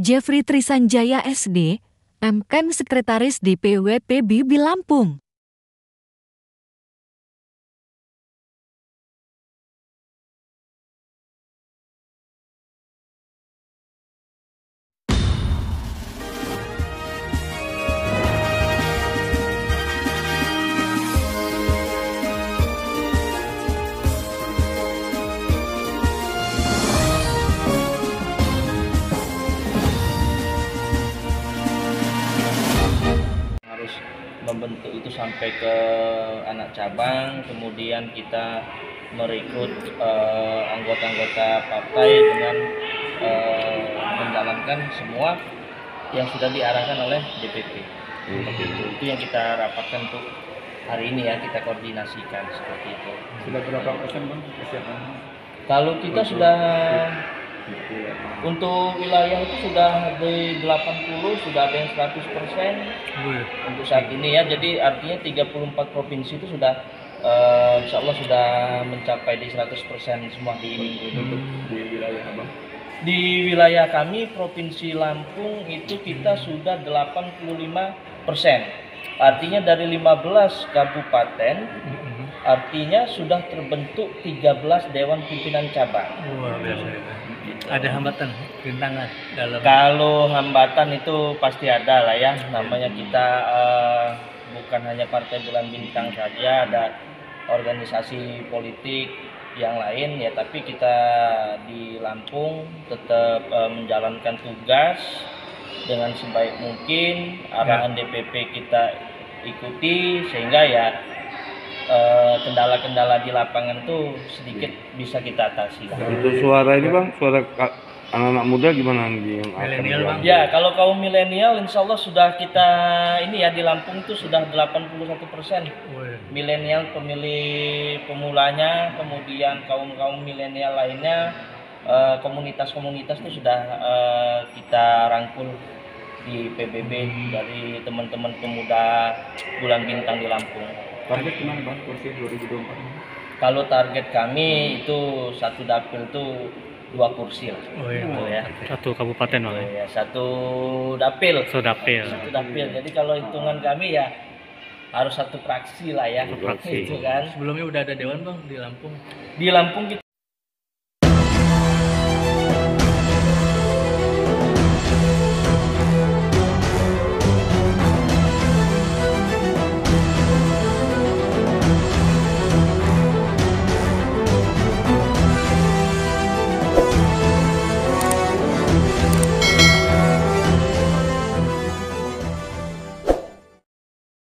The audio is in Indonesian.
Jeffrey Trisanjaya SD, MKM Sekretaris DPW PBB Lampung. Membentuk itu sampai ke anak cabang kemudian kita merekrut eh, anggota-anggota partai dengan eh, menjalankan semua yang sudah diarahkan oleh DPP seperti itu. Itu yang kita rapatkan untuk hari ini ya kita koordinasikan seperti itu. Sudah berapa persen bang kesiapannya? kalau kita sudah untuk wilayah itu sudah di 80 sudah ada yang 100 persen untuk saat ini ya. Jadi artinya 34 provinsi itu sudah eh, insya Allah sudah mencapai di 100% semua di ini. Untuk di wilayah abang. di wilayah kami provinsi Lampung itu kita sudah 85 persen. Artinya dari 15 kabupaten artinya sudah terbentuk 13 dewan pimpinan cabang. Luar biasa. Ada hambatan, rintangan dalam Kalau hambatan itu pasti ada lah ya, namanya kita eh, bukan hanya Partai Bulan Bintang saja, ada organisasi politik yang lain ya, tapi kita di Lampung tetap eh, menjalankan tugas dengan sebaik mungkin, arahan DPP kita ikuti sehingga ya kendala-kendala di lapangan itu sedikit bisa kita atasi. Untuk suara ini bang, suara ka- anak-anak muda gimana nih yang akan Milenial, Bang? Ya, kalau kaum milenial insya Allah sudah kita ini ya di Lampung itu sudah 81 persen milenial pemilih pemulanya, kemudian kaum kaum milenial lainnya, eh, komunitas-komunitas itu sudah eh, kita rangkul di PBB dari teman-teman pemuda Bulan Bintang di Lampung. Target ke mana bang kursi 2024? Kalau target kami itu satu dapil itu dua kursi lah. Oh iya. Gitu ya. Satu kabupaten bang. Ya, satu dapil. Sodapil. satu dapil. Jadi kalau hitungan kami ya harus satu fraksi lah ya. Satu fraksi. Itu kan. Sebelumnya udah ada dewan bang di Lampung. Di Lampung kita